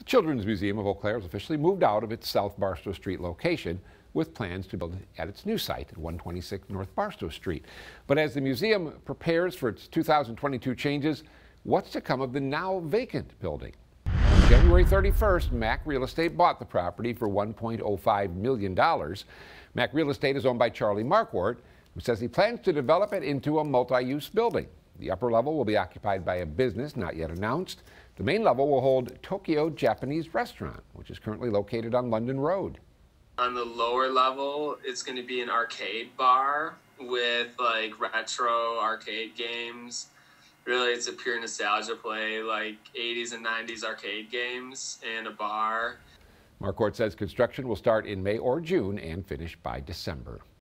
The Children's Museum of Eau Claire has officially moved out of its South Barstow Street location with plans to build at its new site at 126 North Barstow Street. But as the museum prepares for its 2022 changes, what's to come of the now vacant building? January 31st, Mac Real Estate bought the property for $1.05 million. Mac Real Estate is owned by Charlie Marquardt, who says he plans to develop it into a multi-use building. The upper level will be occupied by a business not yet announced. The main level will hold Tokyo Japanese Restaurant, which is currently located on London Road. On the lower level, it's going to be an arcade bar with like retro arcade games. Really, it's a pure nostalgia play, like 80s and 90s arcade games and a bar. Marquardt says construction will start in May or June and finish by December.